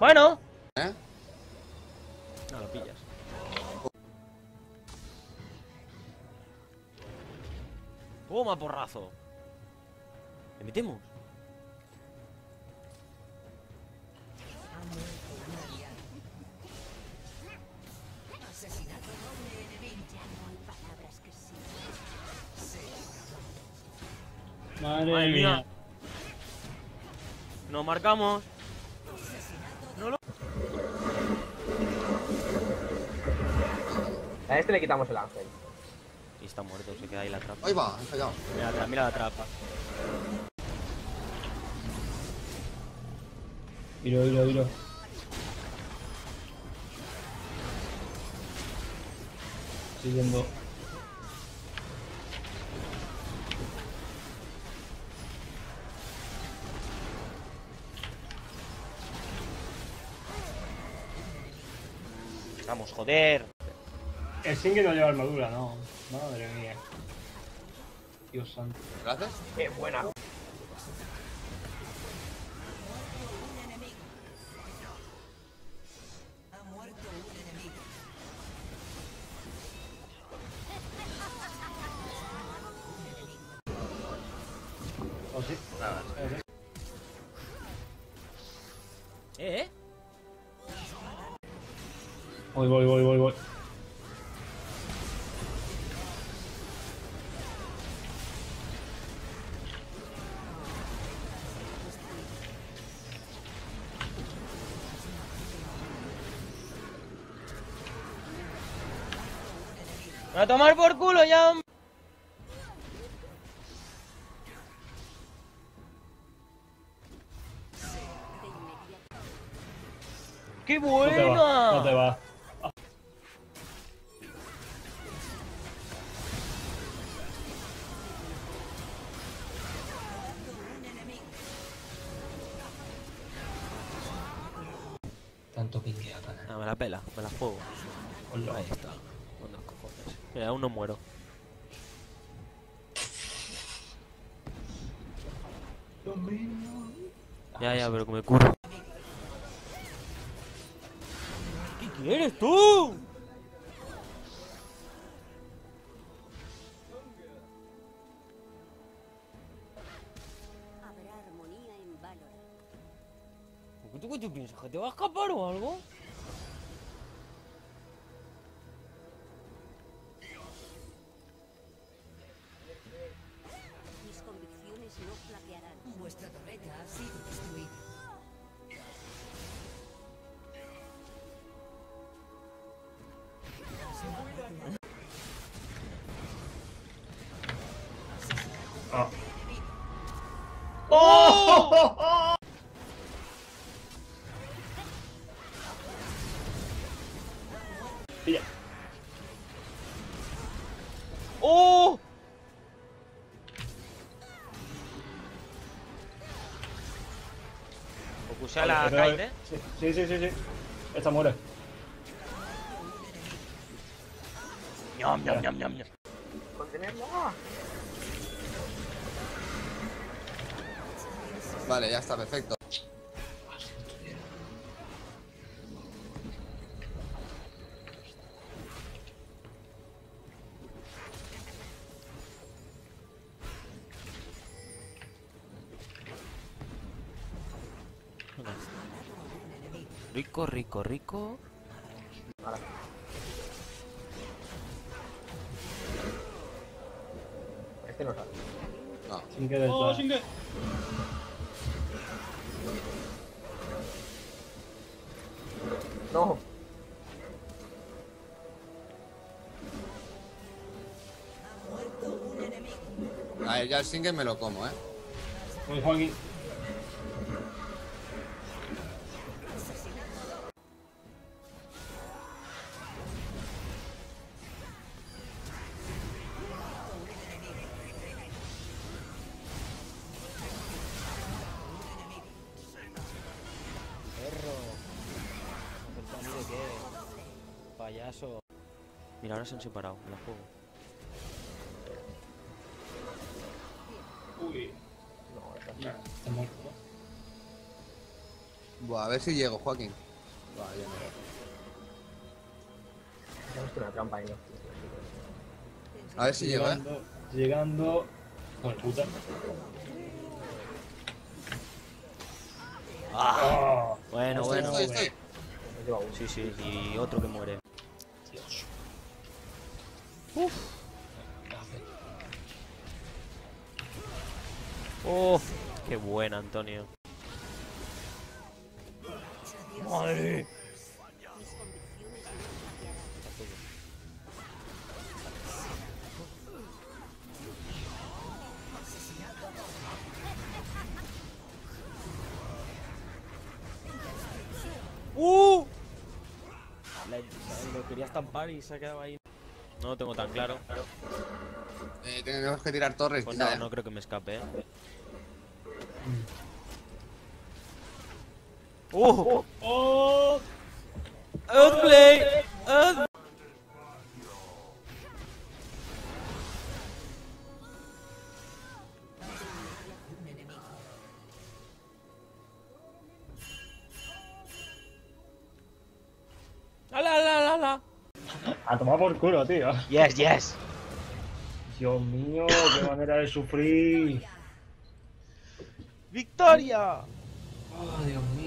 Bueno. ¿Eh? No lo pillas. Toma, porrazo. ¿Le metemos? Madre, Madre mía. mía. Nos marcamos. A este le quitamos el ángel. Y está muerto, se queda ahí la trampa. Ahí va, he fallado. Mira, la mira la trampa. Miro, miro, miro. Siguiendo. Vamos, joder. El Singe no lleva armadura, no. Madre mía. Dios santo. Gracias. Qué buena. ¿O sí? ¿Eh? Voy, voy, voy, voy, voy. ¡A tomar por culo ya! ¡Qué No buena! te va, no te va. Tanto pinguea, pana. Ah, me la pela, me la juego. Hola. Ahí está. Mira, aún no muero. Ya, ya, pero que me curo. ¿Qué quieres tú? Habrá armonía en Valor. ¿Por qué tú, qué tú piensas? ¿Que te va a escapar o algo? ¡Oh! Focusé a la Vale, ¿eh? Sí, sí, sí, sí, sí. Esta muere. Ñam, ñam, ñam, ñam. Vale, ya está, perfecto. Rico, rico, rico. Este no sale. No. Sin que del Oh, todo. sin que- No. A ver, ya el single me lo como, ¿eh? Voy, Juanqui. Mira, ahora se han separado. Me la juego. Uy. No, esta Ya, está muerto. Buah, a ver si llego, Joaquín. Buah, ya no. Visto una trampa ahí, ¿no? A ver si llego, eh. llegando, llegando. Joder, puta. Ah, Oh, bueno, bueno. estoy, estoy. Sí, sí, y otro que muere. Uf, qué buena, Antonio. Madre. ¡Uh! lo quería estampar y se ha quedado ahí. No lo tengo tan claro. Eh, tenemos que tirar torres. Pues no, no creo que me escape, ¿eh? ¡Uh! ¡Oh! ¡Outplay! Out- Un A tomar por culo, tío. Yes, yes. Dios mío, qué manera de sufrir. ¡Victoria! Oh, Dios mío.